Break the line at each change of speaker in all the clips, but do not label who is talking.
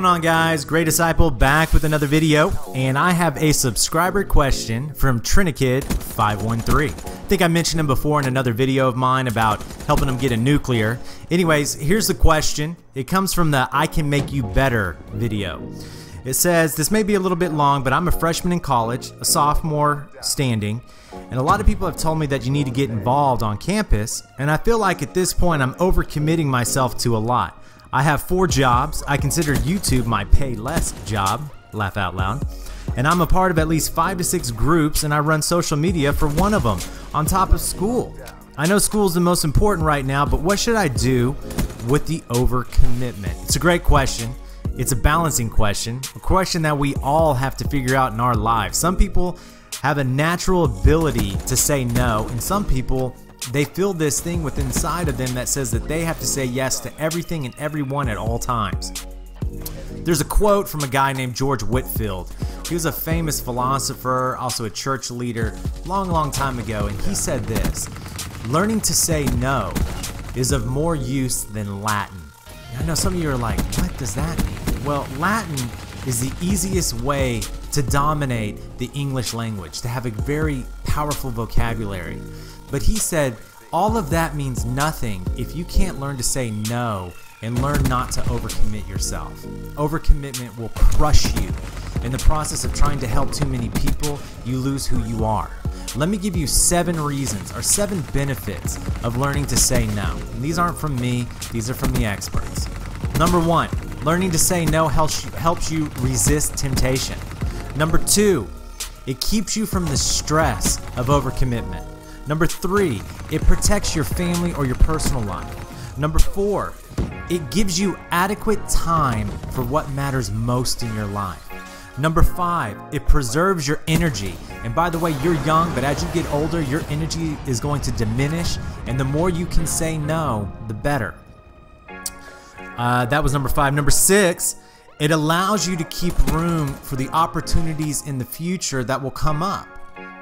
going on guys? Grey Disciple back with another video and I have a subscriber question from Trinikid513. I think I mentioned him before in another video of mine about helping him get a nuclear. Anyways, here's the question. It comes from the I Can Make You Better video. It says, this may be a little bit long, but I'm a freshman in college, a sophomore standing, and a lot of people have told me that you need to get involved on campus, and I feel like at this point I'm overcommitting myself to a lot. I have four jobs. I consider YouTube my pay less job, laugh out loud. And I'm a part of at least five to six groups, and I run social media for one of them, on top of school. I know school is the most important right now, but what should I do with the overcommitment? It's a great question. It's a balancing question, a question that we all have to figure out in our lives. Some people have a natural ability to say no, and some people they feel this thing within inside of them that says that they have to say yes to everything and everyone at all times. There's a quote from a guy named George Whitefield. He was a famous philosopher, also a church leader, long, long time ago, and he said this Learning to say no is of more use than Latin. I know some of you are like, what does that mean? Well, Latin is the easiest way to dominate the English language, to have a very powerful vocabulary. But he said, all of that means nothing if you can't learn to say no and learn not to overcommit yourself. Overcommitment will crush you. In the process of trying to help too many people, you lose who you are. Let me give you seven reasons or seven benefits of learning to say no. And these aren't from me, these are from the experts. Number one, learning to say no helps you, helps you resist temptation. Number two, it keeps you from the stress of overcommitment. Number three, it protects your family or your personal life. Number four, it gives you adequate time for what matters most in your life. Number five, it preserves your energy. And by the way, you're young, but as you get older, your energy is going to diminish. And the more you can say no, the better. Uh, that was number five. Number six, it allows you to keep room for the opportunities in the future that will come up.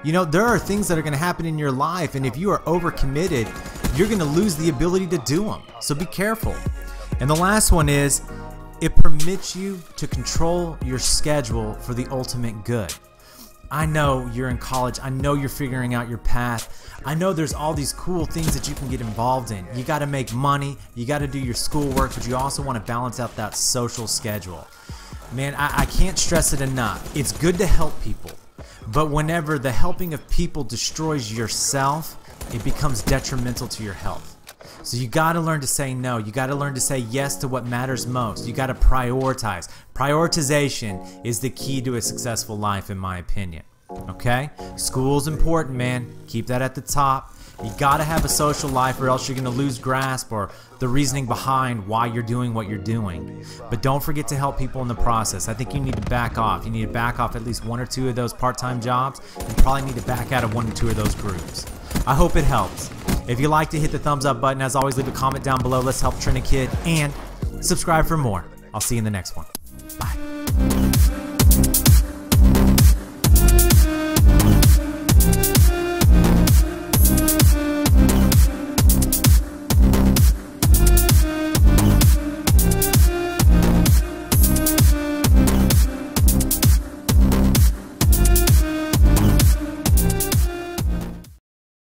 You know, there are things that are going to happen in your life, and if you are overcommitted, you're going to lose the ability to do them. So be careful. And the last one is it permits you to control your schedule for the ultimate good. I know you're in college. I know you're figuring out your path. I know there's all these cool things that you can get involved in. You got to make money, you got to do your schoolwork, but you also want to balance out that social schedule. Man, I, I can't stress it enough. It's good to help people. But whenever the helping of people destroys yourself, it becomes detrimental to your health. So you got to learn to say no. You got to learn to say yes to what matters most. You got to prioritize. Prioritization is the key to a successful life, in my opinion. Okay? School's important, man. Keep that at the top. You gotta have a social life or else you're gonna lose grasp or the reasoning behind why you're doing what you're doing. But don't forget to help people in the process. I think you need to back off. You need to back off at least one or two of those part-time jobs and probably need to back out of one or two of those groups. I hope it helps. If you like to hit the thumbs up button, as always, leave a comment down below. Let's help Trinikid and subscribe for more. I'll see you in the next one.